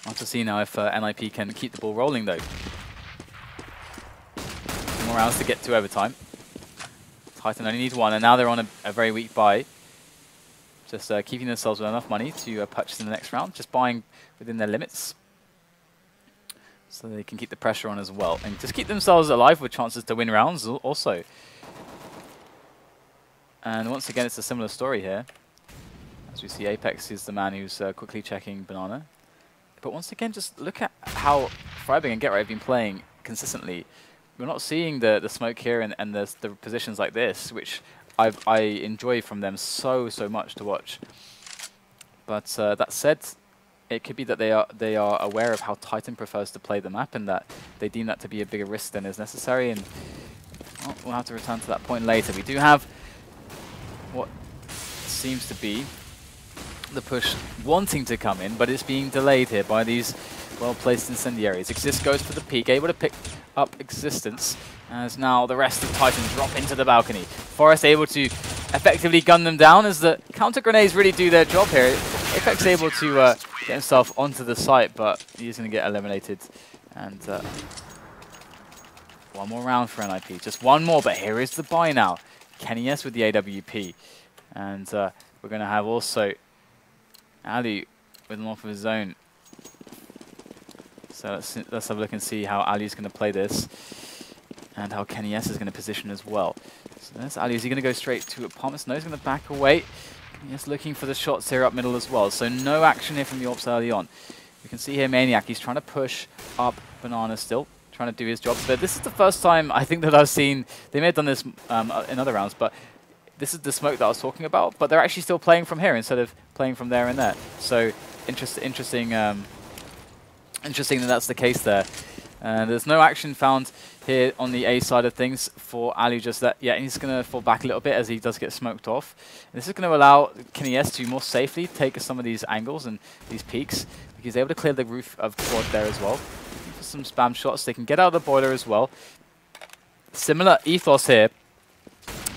I'll have to see now if uh, NIP can keep the ball rolling, though. More rounds to get to overtime. Titan only needs one, and now they're on a, a very weak buy. Just uh, keeping themselves with enough money to uh, purchase in the next round, just buying within their limits. So they can keep the pressure on as well. And just keep themselves alive with chances to win rounds also. And once again, it's a similar story here. As we see, Apex is the man who's uh, quickly checking Banana. But once again, just look at how friberg and GetRight have been playing consistently. We're not seeing the, the smoke here and, and the, the positions like this, which I I enjoy from them so so much to watch. But uh, that said, it could be that they are they are aware of how Titan prefers to play the map and that they deem that to be a bigger risk than is necessary. And well, have to return to that point later. We do have what seems to be the push wanting to come in, but it's being delayed here by these well-placed incendiaries. Xizt goes for the peek, able to pick up Existence, as now the rest of Titan drop into the balcony. Forest able to effectively gun them down as the counter grenades really do their job here. Apex able to uh, get himself onto the site, but he's going to get eliminated. And uh, one more round for NIP. Just one more, but here is the buy now. Kenny S with the AWP. And uh, we're going to have also allu with an off of his own. So let's, let's have a look and see how allu is going to play this. And how Kenny S is going to position as well. So there's allu. Is he going to go straight to apartments? No, he's going to back away. Yes, looking for the shots here up middle as well. So no action here from the AWPs early on. You can see here Maniac, he's trying to push up Banana still, trying to do his job. But this is the first time I think that I've seen, they may have done this um, uh, in other rounds, but this is the smoke that I was talking about, but they're actually still playing from here instead of playing from there and there. So interest, interesting, um, interesting that that's the case there. Uh, there's no action found here on the A side of things for allu just that, yeah, he's going to fall back a little bit as he does get smoked off. And this is going to allow Kenny S to more safely take some of these angles and these peeks. He's able to clear the roof of quad there as well. Some spam shots. They can get out of the boiler as well. Similar ethos here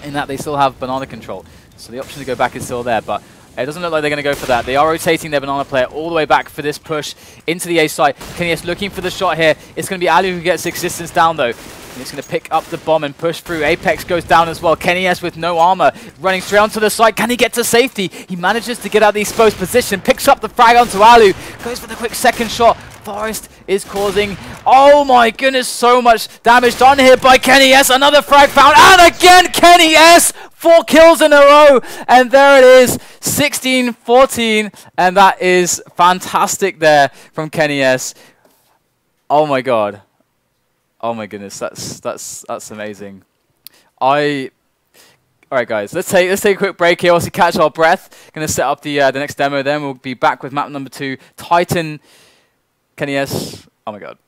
in that they still have banana control. So the option to go back is still there, but it doesn't look like they're going to go for that. They are rotating their banana player all the way back for this push into the A side. Kenny's looking for the shot here. It's going to be allu who gets existence down though. He's going to pick up the bomb and push through. Apex goes down as well. Kenny S with no armor, running straight onto the side. Can he get to safety? He manages to get out of the exposed position, picks up the frag onto allu, goes for the quick second shot. Forest is causing, oh my goodness, so much damage done here by Kenny S. Another frag found, and again Kenny S. Four kills in a row, and there it is, 16-14, and that is fantastic there from Kenny S. Oh my god. Oh my goodness, that's that's that's amazing. I all right, guys. Let's take let's take a quick break here. Also, catch our breath. Going to set up the uh, the next demo. Then we'll be back with map number two, Titan. Kenny S. Oh my god.